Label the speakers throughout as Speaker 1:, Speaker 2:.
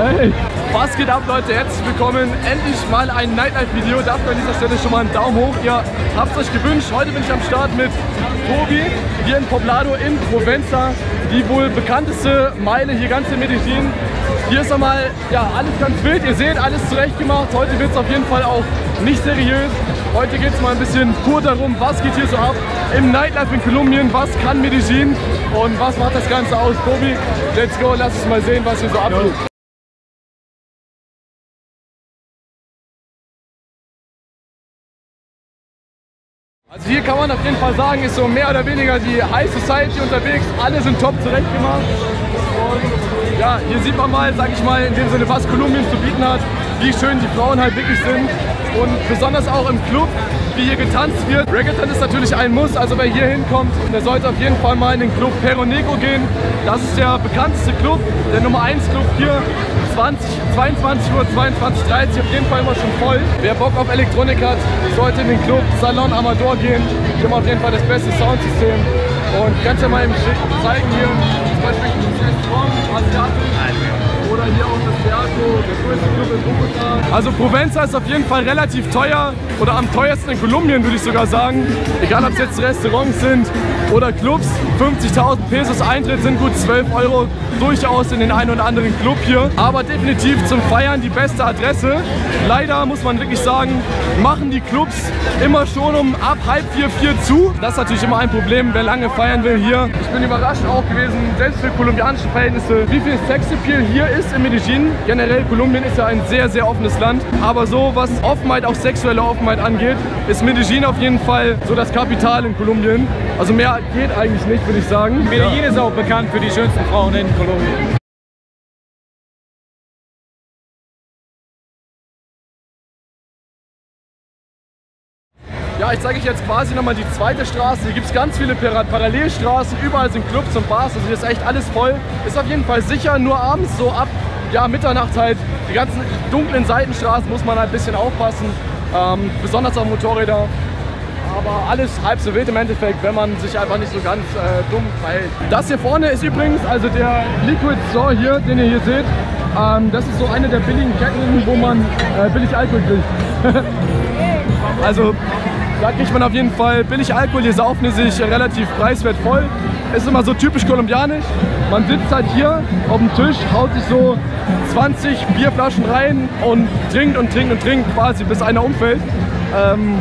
Speaker 1: Hey, was geht ab Leute? Herzlich willkommen. Endlich mal ein Nightlife-Video. Dafür an dieser Stelle schon mal einen Daumen hoch. Ihr habt es euch gewünscht. Heute bin ich am Start mit Tobi hier in Poblado in Provenza. Die wohl bekannteste Meile hier ganz in Medellin. Hier ist nochmal ja, alles ganz wild. Ihr seht, alles zurecht gemacht. Heute wird es auf jeden Fall auch nicht seriös. Heute geht es mal ein bisschen pur darum, was geht hier so ab im Nightlife in Kolumbien, was kann Medellin und was macht das Ganze aus. Tobi, let's go, lass uns mal sehen, was hier so abgeht. Also hier kann man auf jeden Fall sagen, ist so mehr oder weniger die High Society unterwegs. Alle sind top zurechtgemacht. Und ja, hier sieht man mal, sag ich mal, in dem Sinne, was Kolumbien zu bieten hat, wie schön die Frauen halt wirklich sind. Und besonders auch im Club, wie hier getanzt wird. Reggaeton ist natürlich ein Muss, also wer hier hinkommt, der sollte auf jeden Fall mal in den Club Perro Negro gehen. Das ist der bekannteste Club, der Nummer 1 Club hier. 20, 22 Uhr, 22, 30 auf jeden Fall immer schon voll. Wer Bock auf Elektronik hat, sollte in den Club Salon Amador gehen. Die haben auf jeden Fall das beste Soundsystem. Und kannst ja mal eben zeigen hier, zum Beispiel das Restaurant, Asiatisch. Oder hier auch das Teatro, der größte Club in Bogota. Also Provenza ist auf jeden Fall relativ teuer oder am teuersten in Kolumbien würde ich sogar sagen. Egal ob es jetzt Restaurants sind oder Clubs. 50.000 Pesos Eintritt sind gut 12 Euro durchaus in den einen oder anderen Club hier. Aber definitiv zum Feiern die beste Adresse. Leider muss man wirklich sagen, machen die Clubs immer schon um ab halb vier, vier zu. Das ist natürlich immer ein Problem, wer lange feiern will hier. Ich bin überrascht auch gewesen, selbst für kolumbianische Verhältnisse, wie viel Sexappeal hier ist ist in Medellin. Generell, Kolumbien ist ja ein sehr, sehr offenes Land. Aber so, was Offenheit, auch sexuelle Offenheit angeht, ist Medellin auf jeden Fall so das Kapital in Kolumbien. Also mehr geht eigentlich nicht, würde ich sagen.
Speaker 2: Medellin ja. ist auch bekannt für die schönsten Frauen in Kolumbien.
Speaker 1: Ja, ich zeige euch jetzt quasi nochmal die zweite Straße. Hier gibt es ganz viele Parallelstraßen, überall sind Clubs und Bars, also hier ist echt alles voll. Ist auf jeden Fall sicher, nur abends so ab ja, Mitternacht halt, die ganzen dunklen Seitenstraßen muss man halt ein bisschen aufpassen, ähm, besonders auf Motorräder. Aber alles halb so wild im Endeffekt, wenn man sich einfach nicht so ganz äh, dumm verhält. Das hier vorne ist übrigens, also der Liquid Store hier, den ihr hier seht, ähm, das ist so eine der billigen Ketten, wo man äh, billig Alkohol kriegt. also da kriegt man auf jeden Fall billig Alkohol. Hier saufen sich relativ preiswert voll. Ist immer so typisch kolumbianisch. Man sitzt halt hier auf dem Tisch, haut sich so 20 Bierflaschen rein und trinkt und trinkt und trinkt quasi, bis einer umfällt. Ähm,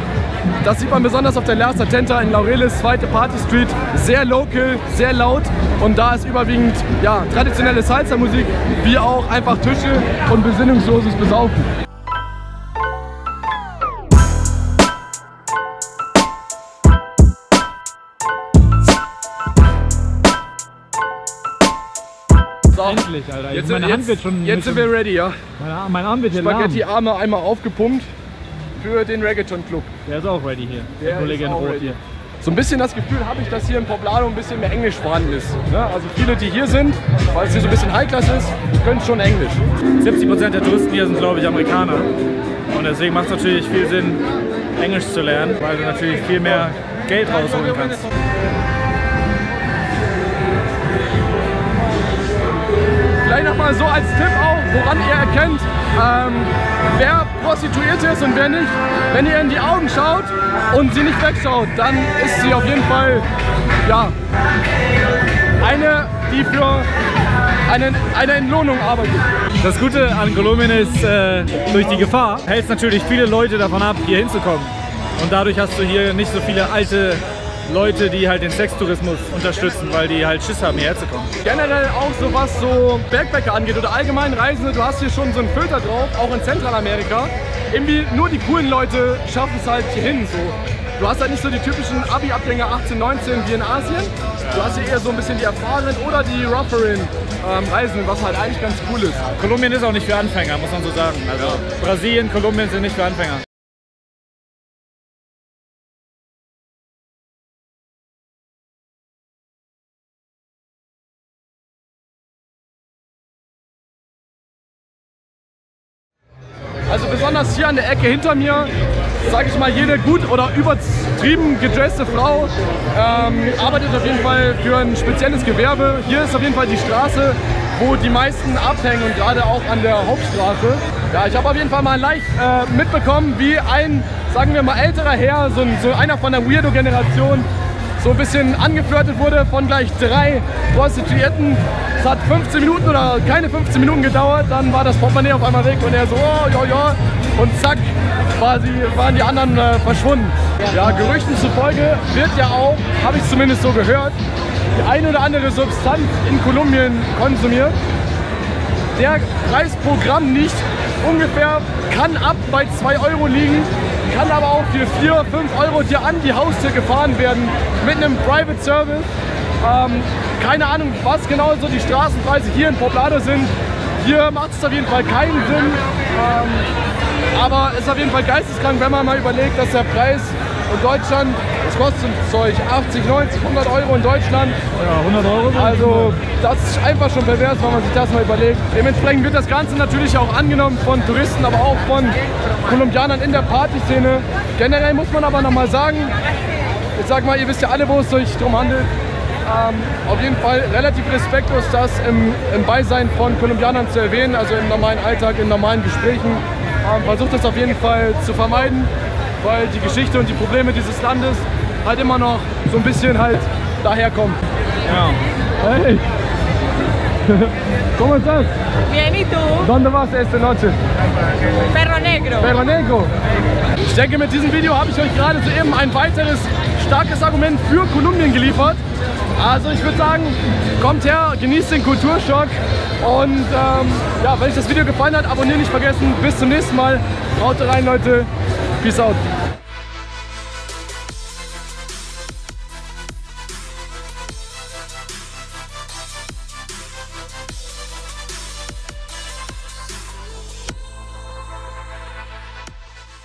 Speaker 1: das sieht man besonders auf der La Satenta in Laureles, zweite Party Street. Sehr local, sehr laut und da ist überwiegend ja, traditionelle Salsa-Musik, wie auch einfach Tische und besinnungsloses Besaufen.
Speaker 2: Endlich, Alter.
Speaker 1: Jetzt, meine Hand wird schon. Jetzt sind wir ready, ja.
Speaker 2: Meine, mein Arm wird hier
Speaker 1: Spaghetti-Arme einmal aufgepumpt für den Reggaeton Club.
Speaker 2: Der ist auch ready hier.
Speaker 1: Der, der Kollege in Rot hier. So ein bisschen das Gefühl habe ich, dass hier in Poblado ein bisschen mehr Englisch vorhanden ist. Ja, also viele, die hier sind, weil es hier so ein bisschen High-Class ist, können schon Englisch.
Speaker 2: 70% der Touristen hier sind, glaube ich, Amerikaner. Und deswegen macht es natürlich viel Sinn, Englisch zu lernen, weil du natürlich viel mehr Geld rausholen kannst.
Speaker 1: Nochmal so als Tipp auch, woran ihr erkennt, ähm, wer prostituiert ist und wer nicht. Wenn ihr in die Augen schaut und sie nicht wegschaut, dann ist sie auf jeden Fall, ja, eine, die für eine, eine Entlohnung arbeitet.
Speaker 2: Das Gute an Kolumbien ist, äh, durch die Gefahr hält es natürlich viele Leute davon ab, hier hinzukommen. Und dadurch hast du hier nicht so viele alte Leute, die halt den Sextourismus unterstützen, weil die halt Schiss haben, hierher zu kommen.
Speaker 1: Generell auch so was so Backpacker angeht oder allgemein Reisende, du hast hier schon so einen Filter drauf, auch in Zentralamerika. Irgendwie nur die coolen Leute schaffen es halt hier hin. So. Du hast halt nicht so die typischen Abi-Abgänger 18, 19 wie in Asien. Du hast hier eher so ein bisschen die erfahrenen oder die rougherin ähm, Reisenden, was halt eigentlich ganz cool ist.
Speaker 2: Kolumbien ist auch nicht für Anfänger, muss man so sagen. Also ja. Brasilien, Kolumbien sind nicht für Anfänger.
Speaker 1: Also besonders hier an der Ecke hinter mir sage ich mal, jede gut oder übertrieben gedresste Frau ähm, arbeitet auf jeden Fall für ein spezielles Gewerbe. Hier ist auf jeden Fall die Straße, wo die meisten abhängen und gerade auch an der Hauptstraße. Ja, ich habe auf jeden Fall mal leicht äh, mitbekommen, wie ein, sagen wir mal, älterer Herr, so, so einer von der Weirdo-Generation, so ein bisschen angeflirtet wurde von gleich drei Prostituierten. Es hat 15 Minuten oder keine 15 Minuten gedauert, dann war das Portemonnaie auf einmal weg und er so, oh, ja, ja, und zack, quasi waren die anderen äh, verschwunden. Ja, Gerüchten zufolge wird ja auch, habe ich zumindest so gehört, die eine oder andere Substanz in Kolumbien konsumiert. Der Preis pro Gramm nicht ungefähr kann ab bei 2 Euro liegen, kann aber auch für 4, 5 Euro dir an die Haustür gefahren werden mit einem Private Service. Ähm, keine Ahnung, was genau so die Straßenpreise hier in Poblado sind. Hier macht es auf jeden Fall keinen Sinn. Ähm, aber es ist auf jeden Fall geisteskrank, wenn man mal überlegt, dass der Preis in Deutschland, was kostet das Zeug? 80, 90, 100 Euro in Deutschland.
Speaker 2: Ja, 100 Euro.
Speaker 1: Also das ist einfach schon pervers, wenn man sich das mal überlegt. Dementsprechend wird das Ganze natürlich auch angenommen von Touristen, aber auch von Kolumbianern in der Partyszene. Generell muss man aber nochmal sagen, ich sag mal, ihr wisst ja alle, wo es sich drum handelt. Ähm, auf jeden Fall relativ respektlos, das im, im, Beisein von Kolumbianern zu erwähnen, also im normalen Alltag, in normalen Gesprächen. Ähm, versucht das auf jeden Fall zu vermeiden, weil die Geschichte und die Probleme dieses Landes halt immer noch so ein bisschen halt daherkommen.
Speaker 2: Ja.
Speaker 1: Hey! ¿Cómo estás?
Speaker 3: Bien, ¿y tú?
Speaker 1: ¿Dónde vas esta noche?
Speaker 3: Perro Negro.
Speaker 1: Perro Negro. Ich denke, mit diesem Video habe ich euch gerade soeben ein weiteres starkes Argument für Kolumbien geliefert. Also ich würde sagen, kommt her, genießt den Kulturschock und ähm, ja, wenn euch das Video gefallen hat, abonnieren nicht vergessen. Bis zum nächsten Mal. Haut rein, Leute. Peace out.